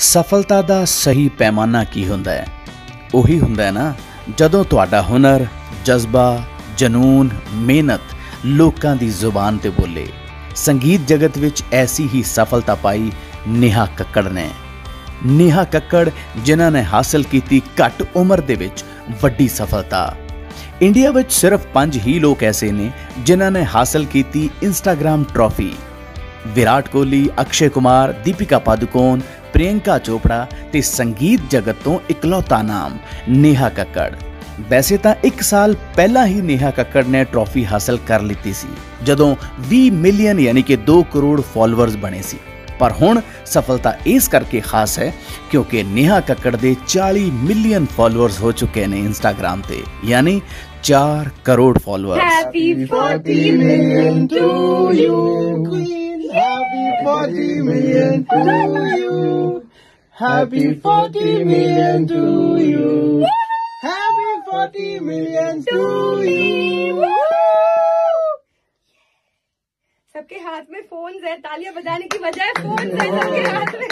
ਸਫਲਤਾ ਦਾ ਸਹੀ ਪੈਮਾਨਾ ਕੀ ਹੁੰਦਾ ਹੈ? ਉਹੀ ਹੁੰਦਾ ਹੈ ਨਾ, ਜਦੋਂ ਤੁਹਾਡਾ ਹੁਨਰ, ਜਜ਼ਬਾ, ਜਨੂਨ, ਮਿਹਨਤ ਲੋਕਾਂ ਦੀ ਜ਼ੁਬਾਨ ਤੇ ਬੋਲੇ, ਸੰਗੀਤ ਜਗਤ ਵਿੱਚ ਐਸੀ ਹੀ ਸਫਲਤਾ ਪਾਈ ਨੇਹਾ ਕੱਕੜ ਨੇ। ਨੇਹਾ ਕੱਕੜ ਜਿਨ੍ਹਾਂ ਨੇ ਹਾਸਲ ਕੀਤੀ ਘੱਟ ਉਮਰ ਦੇ ਵਿੱਚ ਵੱਡੀ ਸਫਲਤਾ। ਇੰਡੀਆ ਵਿੱਚ ਸਿਰਫ 5 ਹੀ ਲੋਕ ਐਸੇ ਨੇ ਜਿਨ੍ਹਾਂ ਨੇ ਹਾਸਲ ਕੀਤੀ ਇੰਸਟਾਗ੍ਰam ਟਰਾਫੀ ਵਿਰਾਟ ਕੋਹਲੀ ਅਕਸ਼ੇ ਕੁਮਾਰ ਦੀਪਿਕਾ ਪਾਦੂਕੋਨ ਪ੍ਰਿਯੰਕਾ ਚੋਪੜਾ ਤੇ ਸੰਗੀਤ ਜਗਤ ਤੋਂ ਇਕਲੌਤਾ ਨਾਮ ਨੇਹਾ ਕੱਕੜ ਵੈਸੇ ਤਾਂ 1 ਸਾਲ ਪਹਿਲਾਂ ਹੀ ਨੇਹਾ ਕੱਕੜ ਨੇ ਟਰਾਫੀ ਹਾਸਲ ਕਰ ਲਿੱਤੀ ਸੀ ਜਦੋਂ 20 ਮਿਲੀਅਨ ਯਾਨੀ ਕਿ 2 ਕਰੋੜ ਫਾਲੋਅਰਸ ਬਣੇ ਸੀ ਪਰ ਹੁਣ ਸਫਲਤਾ ਇਸ ਕਰਕੇ ਖਾਸ ਹੈ ਕਿਉਂਕਿ ਨੇਹਾ ਕੱਕੜ ਦੇ 40 ਮਿਲੀਅਨ ਫਾਲੋਅਰਸ ਹੋ ਚੁੱਕੇ ਨੇ ਇੰਸਟਾਗ੍ਰam ਤੇ ਯਾਨੀ 4 crore followers Happy 40 million to you. Queen, happy 40 million to you. Happy 40 million to you. Happy 40 million to you. सबके हाथ में फ़ोन है तालियाँ बजाने की बजाय फ़ोन है सबके हाथ में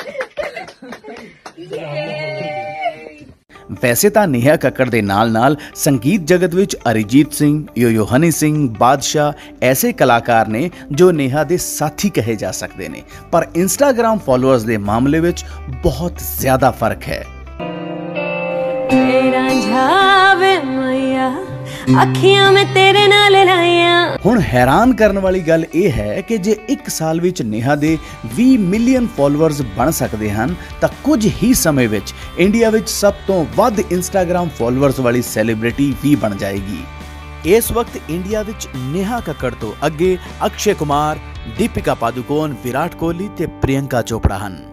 Yay! ਵੈਸੇ ਤਾਂ ਨੇਹਾ ਕੱਕੜ ਦੇ ਨਾਲ-ਨਾਲ ਸੰਗੀਤ ਜਗਤ ਵਿੱਚ ਅਰੀਜੀਤ ਸਿੰਘ, ਯੋਯੋ ਹਨੀ ਸਿੰਘ, ਬਾਦਸ਼ਾਹ ਐਸੇ ਕਲਾਕਾਰ ਨੇ ਜੋ ਨੇਹਾ ਦੇ ਸਾਥੀ ਕਹੇ ਜਾ ਸਕਦੇ ਨੇ ਪਰ ਇੰਸਟਾਗ੍ਰam ਫਾਲੋਅਰਸ ਦੇ ਮਾਮਲੇ ਵਿੱਚ ਬਹੁਤ ਜ਼ਿਆਦਾ ਫਰਕ ਹੈ ਤੇਰਾ ਜਾਵੇ ਮਈਆ ਅੱਖੀਆਂ ਮੈਂ ਤੇਰੇ ਨਾਲ ਲਾਈਆਂ। ਹੁਣ ਹੈਰਾਨ ਕਰਨ ਵਾਲੀ ਗੱਲ ਇਹ ਹੈ ਕਿ ਜੇ 1 ਸਾਲ ਵਿੱਚ ਨੇਹਾ ਦੇ 20 ਮਿਲੀਅਨ ਫਾਲੋਅਰਸ ਬਣ ਸਕਦੇ ਹਨ, ਤਾਂ ਕੁਝ ਹੀ ਸਮੇਂ ਵਿੱਚ ਇੰਡੀਆ ਵਿੱਚ ਸਭ ਤੋਂ ਵੱਧ ਇੰਸਟਾਗ੍ਰam ਫਾਲੋਅਰਸ ਵਾਲੀ ਸੈਲੀਬ੍ਰਿਟੀ ਵੀ ਬਣ ਜਾਏਗੀ। ਇਸ ਵਕਤ ਇੰਡੀਆ ਵਿੱਚ ਨੇਹਾ ਕੱਕੜ ਤੋਂ ਅੱਗੇ ਅਕਸ਼ੇ ਕੁਮਾਰ, ਦੀਪਿਕਾ ਪਾਦੂਕੋਨ ਵਿਰਾਟ ਕੋਹਲੀ ਤੇ ਪ੍ਰਿਯੰਕਾ ਚੋਪੜਾ ਹਨ।